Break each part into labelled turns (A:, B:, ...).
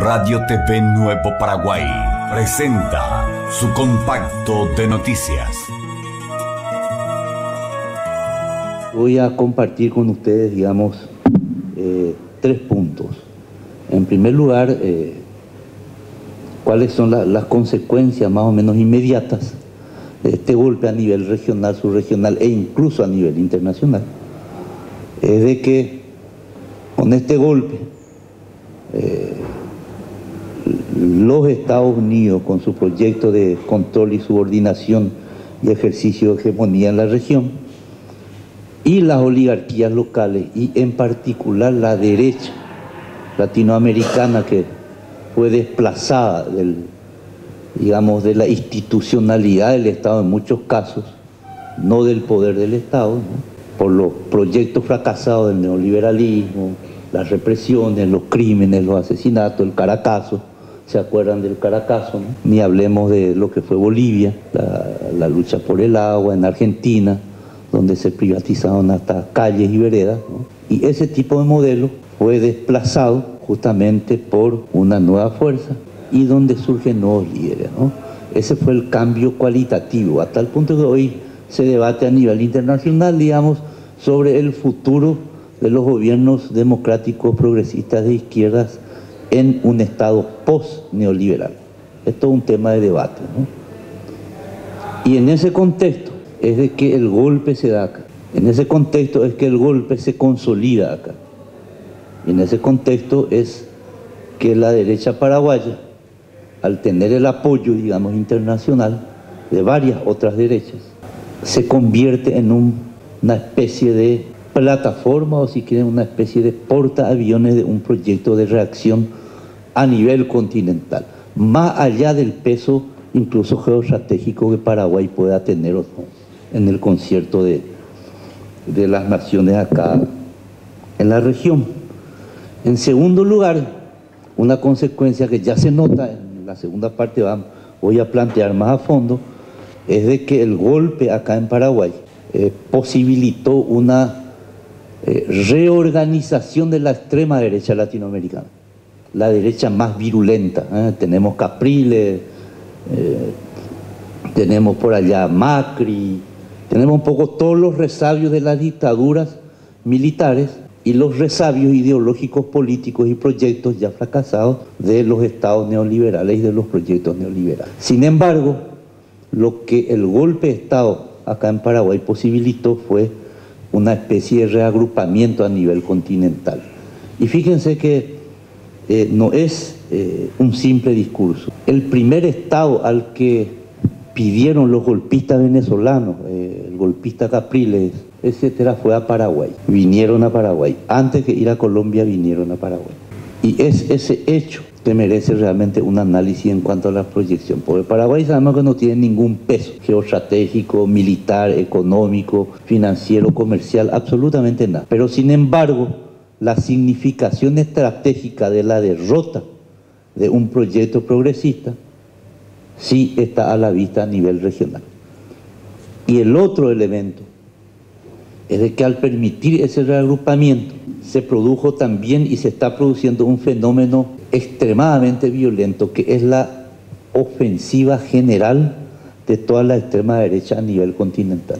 A: Radio TV Nuevo Paraguay presenta su compacto de noticias.
B: Voy a compartir con ustedes, digamos, eh, tres puntos. En primer lugar, eh, cuáles son las consecuencias más o menos inmediatas de este golpe a nivel regional, subregional e incluso a nivel internacional. Es de que con este golpe eh, los Estados Unidos, con su proyecto de control y subordinación y ejercicio de hegemonía en la región, y las oligarquías locales, y en particular la derecha latinoamericana que fue desplazada del, digamos, de la institucionalidad del Estado en muchos casos, no del poder del Estado, por los proyectos fracasados del neoliberalismo, las represiones, los crímenes, los asesinatos, el Caracazo, se acuerdan del Caracazo, ni hablemos de lo que fue Bolivia, la, lucha por el agua en Argentina, donde se privatizaron hasta calles y veredas, y ese tipo de modelo fue desplazado justamente por una nueva fuerza y donde surgen nuevos líderes. Ese fue el cambio cualitativo, hasta el punto que hoy se debate a nivel internacional, digamos, sobre el futuro de los gobiernos democráticos progresistas de izquierdas en un Estado post-neoliberal. Esto es un tema de debate. Y en ese contexto es de que el golpe se da acá. En ese contexto es que el golpe se consolida acá. Y en ese contexto es que la derecha paraguaya, al tener el apoyo, digamos, internacional de varias otras derechas, se convierte en una especie de plataforma o si quieren una especie de portaaviones de un proyecto de reacción a nivel continental, más allá del peso incluso geoestratégico que Paraguay pueda tener en el concierto de, de las naciones acá en la región. En segundo lugar, una consecuencia que ya se nota en la segunda parte, voy a plantear más a fondo, es de que el golpe acá en Paraguay eh, posibilitó una eh, reorganización de la extrema derecha latinoamericana, la derecha más virulenta. ¿eh? Tenemos Capriles, eh, tenemos por allá Macri, tenemos un poco todos los resabios de las dictaduras militares y los resabios ideológicos, políticos y proyectos ya fracasados de los estados neoliberales y de los proyectos neoliberales. Sin embargo, lo que el golpe de Estado acá en Paraguay posibilitó fue una especie de reagrupamiento a nivel continental. Y fíjense que eh, no es eh, un simple discurso. El primer Estado al que pidieron los golpistas venezolanos, eh, el golpista Capriles, etcétera, fue a Paraguay. Vinieron a Paraguay. Antes de ir a Colombia, vinieron a Paraguay. Y es ese hecho que merece realmente un análisis en cuanto a la proyección. Porque Paraguay sabemos que no tiene ningún peso geoestratégico, militar, económico, financiero, comercial, absolutamente nada. Pero sin embargo, la significación estratégica de la derrota de un proyecto progresista sí está a la vista a nivel regional. Y el otro elemento es de que al permitir ese reagrupamiento se produjo también y se está produciendo un fenómeno extremadamente violento que es la ofensiva general de toda la extrema derecha a nivel continental.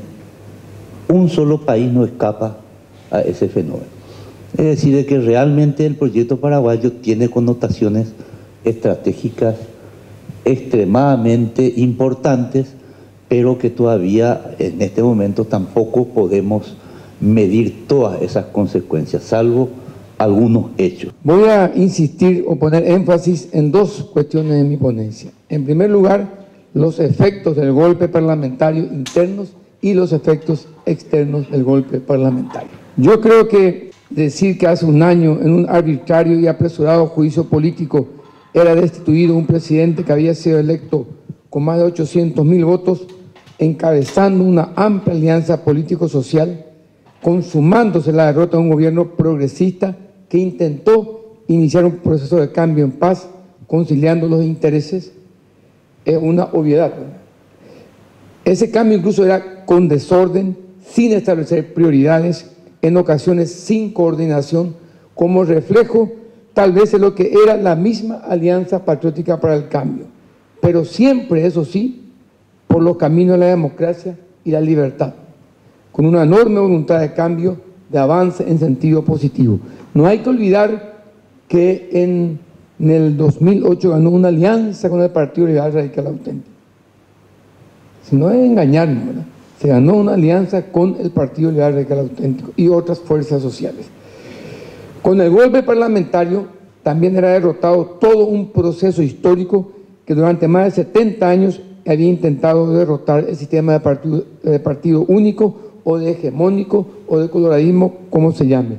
B: Un solo país no escapa a ese fenómeno. Es decir, que realmente el proyecto paraguayo tiene connotaciones estratégicas extremadamente importantes, pero que todavía en este momento tampoco podemos medir todas esas consecuencias, salvo algunos hechos.
C: Voy a insistir o poner énfasis en dos cuestiones de mi ponencia. En primer lugar, los efectos del golpe parlamentario internos y los efectos externos del golpe parlamentario. Yo creo que decir que hace un año, en un arbitrario y apresurado juicio político, era destituido un presidente que había sido electo con más de 800 mil votos, encabezando una amplia alianza político-social, consumándose la derrota de un gobierno progresista que intentó iniciar un proceso de cambio en paz, conciliando los intereses, es una obviedad. Ese cambio incluso era con desorden, sin establecer prioridades, en ocasiones sin coordinación, como reflejo tal vez es lo que era la misma Alianza Patriótica para el Cambio, pero siempre, eso sí, por los caminos de la democracia y la libertad, con una enorme voluntad de cambio, de avance en sentido positivo. No hay que olvidar que en, el 2008 ganó una alianza con el Partido Liberal Radical Auténtico. Si no es engañarnos, ¿verdad? Se ganó una alianza con el Partido Liberal Radical Auténtico y otras fuerzas sociales. Con el golpe parlamentario también era derrotado todo un proceso histórico que durante más de 70 años había intentado derrotar el sistema de partido, único o de hegemónico o de coloradismo, como se llame.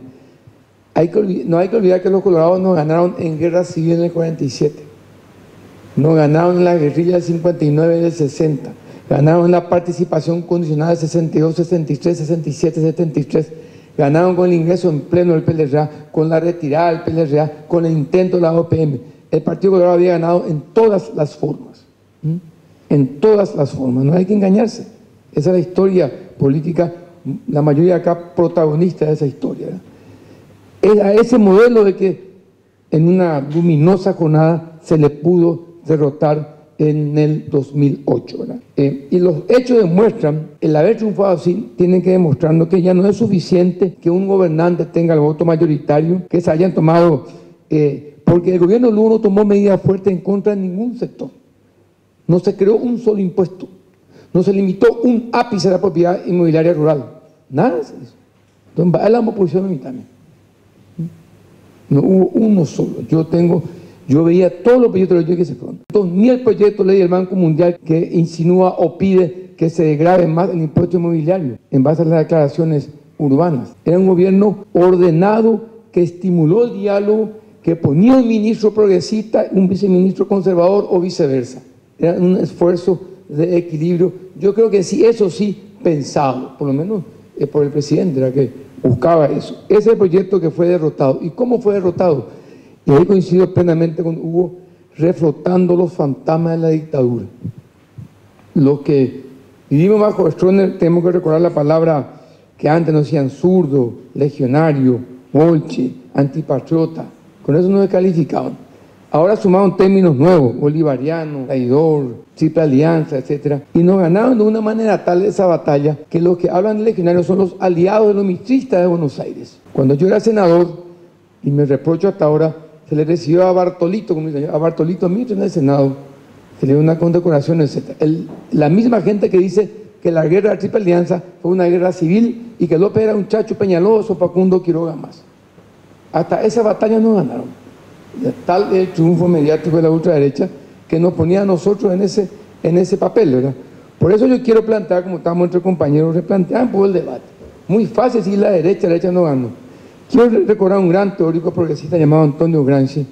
C: No hay que olvidar que los colorados no ganaron en guerra civil en el 47, no ganaron en la guerrilla del 59 y del 60, ganaron la participación condicional del 62, 63, 67, 73, ganaron con el ingreso en pleno del PLRA, con la retirada del PLRA, con el intento de la OPM. El Partido Colorado había ganado en todas las formas, en todas las formas, no hay que engañarse. Esa es la historia política, la mayoría acá protagonista de esa historia. Es a ese modelo de que en una luminosa jornada se le pudo derrotar en el 2008. Eh, y los hechos demuestran, el haber triunfado así, tienen que demostrarnos que ya no es suficiente que un gobernante tenga el voto mayoritario, que se hayan tomado, eh, porque el gobierno luego no tomó medidas fuertes en contra de ningún sector. No se creó un solo impuesto, no se limitó un ápice a la propiedad inmobiliaria rural, nada de eso. Entonces, va la oposición a mí también. No hubo uno solo. Yo tengo yo veía todos los proyectos de ley que se fueron. Entonces, ni el proyecto de ley del Banco Mundial que insinúa o pide que se degrave más el impuesto inmobiliario en base a las declaraciones urbanas. Era un gobierno ordenado que estimuló el diálogo, que ponía un ministro progresista, un viceministro conservador o viceversa. Era un esfuerzo de equilibrio. Yo creo que sí, eso sí, pensado, por lo menos eh, por el presidente, era que buscaba eso. Ese proyecto que fue derrotado. ¿Y cómo fue derrotado? Y ahí coincido plenamente con Hugo, reflotando los fantasmas de la dictadura. Los que vivimos bajo Stroner tenemos que recordar la palabra que antes nos decían zurdo, legionario, molche, antipatriota. Con eso no se calificaban. Ahora sumaron términos nuevos, bolivariano, traidor, triple alianza, etc. Y nos ganaron de una manera tal esa batalla que los que hablan de legionarios son los aliados de los mitristas de Buenos Aires. Cuando yo era senador, y me reprocho hasta ahora, se le recibió a Bartolito, a Bartolito Mitre en el Senado, se le dio una condecoración, etc. la misma gente que dice que la guerra de la Triple Alianza fue una guerra civil y que López era un chacho peñaloso, Facundo Quiroga más. Hasta esa batalla no ganaron. Tal el triunfo mediático de la ultraderecha que nos ponía a nosotros en ese, en ese papel, ¿verdad? Por eso yo quiero plantear, como estamos entre compañeros, replantear un poco el debate. Muy fácil si la derecha, la derecha no ganó. Quiero recordar a un gran teórico progresista llamado Antonio Gramsci,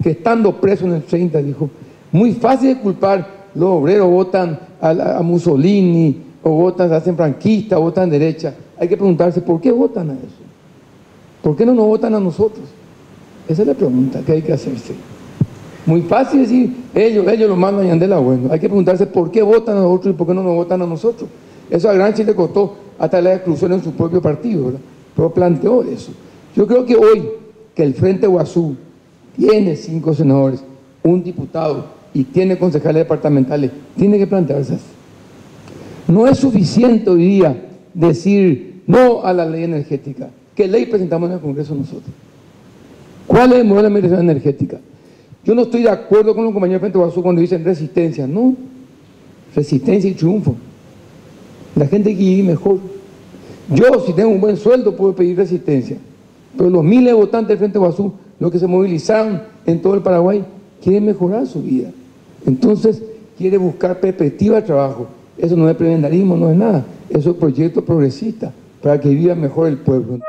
C: que estando preso en el 30 dijo, muy fácil de culpar, los obreros votan a, Mussolini, o votan, se hacen franquistas, votan derecha. Hay que preguntarse, ¿por qué votan a eso? ¿Por qué no nos votan a nosotros? Esa es la pregunta que hay que hacerse. Muy fácil decir, ellos, ellos lo mandan y Andela bueno. Hay que preguntarse por qué votan a nosotros y por qué no nos votan a nosotros. Eso a Gramsci le costó hasta la exclusión en su propio partido, ¿verdad? Pero planteó eso. Yo creo que hoy que el Frente Guazú tiene cinco senadores, un diputado y tiene concejales departamentales, tiene que plantearse. No es suficiente hoy día decir no a la ley energética. ¿Qué ley presentamos en el Congreso nosotros? ¿Cuál es el modelo de administración energética? Yo no estoy de acuerdo con los compañeros de Frente Guazú cuando dicen resistencia. No, resistencia y triunfo. La gente quiere ir mejor. Yo, si tengo un buen sueldo, puedo pedir resistencia. Pero los miles de votantes del Frente Guazú, los que se movilizaron en todo el Paraguay, quieren mejorar su vida. Entonces, quiere buscar perspectiva de trabajo. Eso no es prebendarismo, no es nada. Eso es proyecto progresista para que viva mejor el pueblo.